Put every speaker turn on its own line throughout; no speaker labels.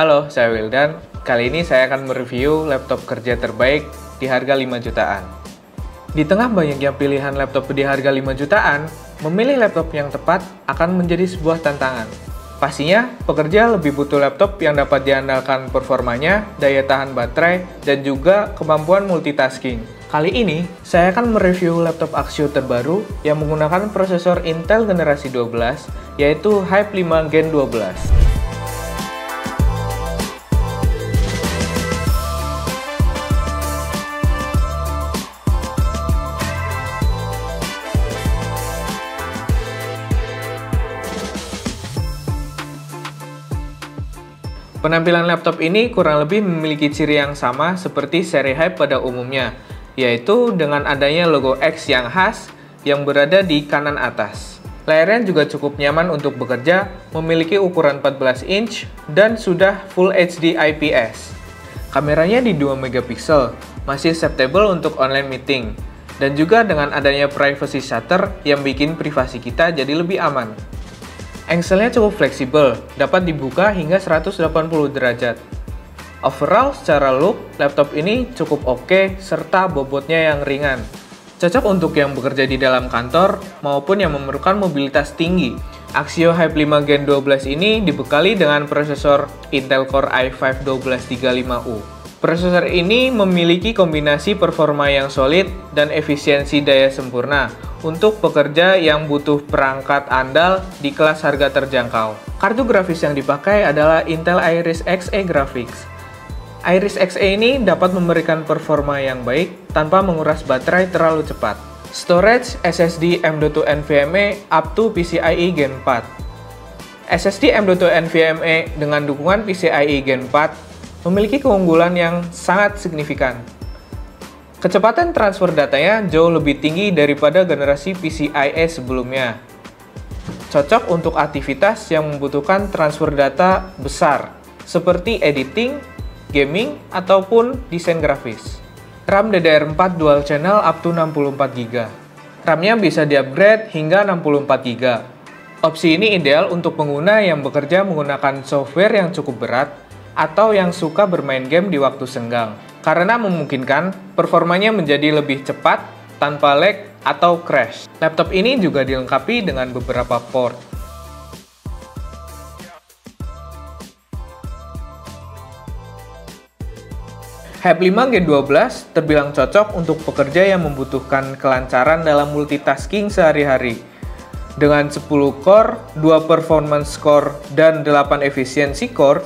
Halo, saya Wildan. Kali ini saya akan mereview laptop kerja terbaik di harga 5 jutaan. Di tengah banyaknya pilihan laptop di harga 5 jutaan, memilih laptop yang tepat akan menjadi sebuah tantangan. Pastinya, pekerja lebih butuh laptop yang dapat diandalkan performanya, daya tahan baterai, dan juga kemampuan multitasking. Kali ini, saya akan mereview laptop Axio terbaru yang menggunakan prosesor Intel generasi 12, yaitu Hype 5 Gen 12. Penampilan laptop ini kurang lebih memiliki ciri yang sama seperti seri Hype pada umumnya, yaitu dengan adanya logo X yang khas yang berada di kanan atas. Layarnya juga cukup nyaman untuk bekerja, memiliki ukuran 14 inch dan sudah Full HD IPS. Kameranya di 2 megapiksel, masih acceptable untuk online meeting, dan juga dengan adanya privacy shutter yang bikin privasi kita jadi lebih aman. Engselnya cukup fleksibel, dapat dibuka hingga 180 derajat. Overall, secara look, laptop ini cukup oke okay, serta bobotnya yang ringan. Cocok untuk yang bekerja di dalam kantor maupun yang memerlukan mobilitas tinggi. Axio Hype 5 Gen 12 ini dibekali dengan prosesor Intel Core i5 1235U. Prosesor ini memiliki kombinasi performa yang solid dan efisiensi daya sempurna untuk pekerja yang butuh perangkat andal di kelas harga terjangkau. Kartu grafis yang dipakai adalah Intel Iris Xe Graphics Iris Xe ini dapat memberikan performa yang baik tanpa menguras baterai terlalu cepat. Storage SSD M.2 NVMe up to PCIe Gen 4. SSD M.2 NVMe dengan dukungan PCIe Gen 4 memiliki keunggulan yang sangat signifikan. Kecepatan transfer datanya jauh lebih tinggi daripada generasi PCIe sebelumnya. Cocok untuk aktivitas yang membutuhkan transfer data besar, seperti editing, gaming, ataupun desain grafis. RAM DDR4 dual channel up to 64GB. RAM-nya bisa di-upgrade hingga 64GB. Opsi ini ideal untuk pengguna yang bekerja menggunakan software yang cukup berat atau yang suka bermain game di waktu senggang, karena memungkinkan performanya menjadi lebih cepat tanpa lag atau crash. Laptop ini juga dilengkapi dengan beberapa port Hype 5 G12 terbilang cocok untuk pekerja yang membutuhkan kelancaran dalam multitasking sehari-hari. Dengan 10 core, 2 performance core, dan 8 efisiensi core,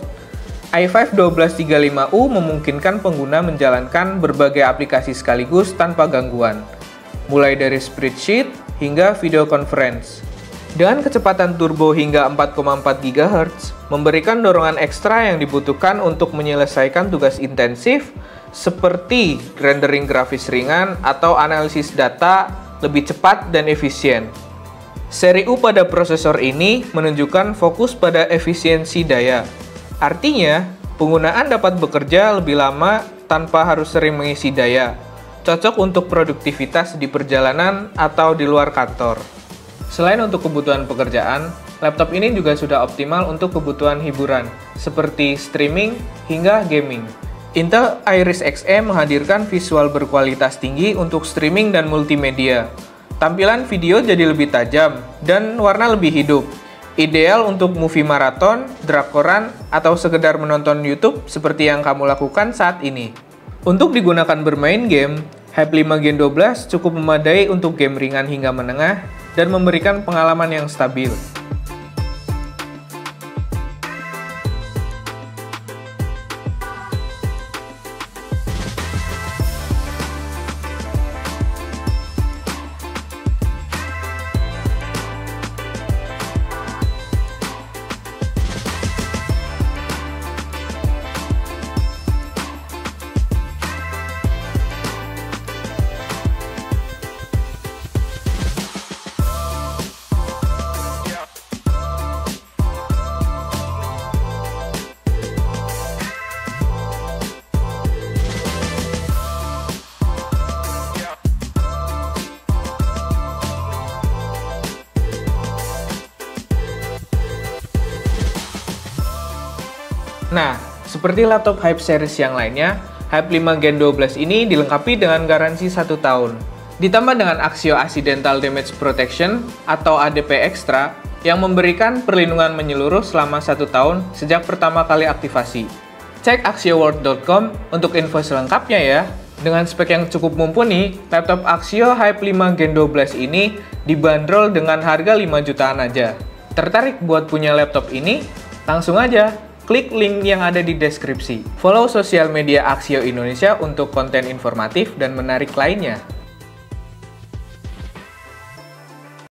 i5 1235U memungkinkan pengguna menjalankan berbagai aplikasi sekaligus tanpa gangguan, mulai dari spreadsheet hingga video conference. Dengan kecepatan turbo hingga 4,4 GHz, memberikan dorongan ekstra yang dibutuhkan untuk menyelesaikan tugas intensif seperti rendering grafis ringan atau analisis data lebih cepat dan efisien. Seri U pada prosesor ini menunjukkan fokus pada efisiensi daya. Artinya, penggunaan dapat bekerja lebih lama tanpa harus sering mengisi daya. Cocok untuk produktivitas di perjalanan atau di luar kantor. Selain untuk kebutuhan pekerjaan, laptop ini juga sudah optimal untuk kebutuhan hiburan, seperti streaming hingga gaming. Intel Iris Xe menghadirkan visual berkualitas tinggi untuk streaming dan multimedia. Tampilan video jadi lebih tajam dan warna lebih hidup. Ideal untuk movie maraton, drakoran, atau sekedar menonton YouTube seperti yang kamu lakukan saat ini. Untuk digunakan bermain game, Hype 5 Gen 12 cukup memadai untuk game ringan hingga menengah dan memberikan pengalaman yang stabil. Nah, seperti laptop Hype series yang lainnya, Hype 5 Gen 12 ini dilengkapi dengan garansi 1 tahun. Ditambah dengan Axio Accidental Damage Protection atau ADP Extra yang memberikan perlindungan menyeluruh selama satu tahun sejak pertama kali aktivasi. Cek axioworld.com untuk info selengkapnya ya. Dengan spek yang cukup mumpuni, laptop Axio Hype 5 Gen 12 ini dibanderol dengan harga 5 jutaan aja. Tertarik buat punya laptop ini? Langsung aja klik link yang ada di deskripsi. Follow sosial media Axio Indonesia untuk konten informatif dan menarik lainnya.